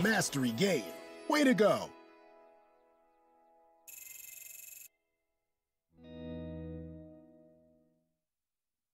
mastery game. Way to go!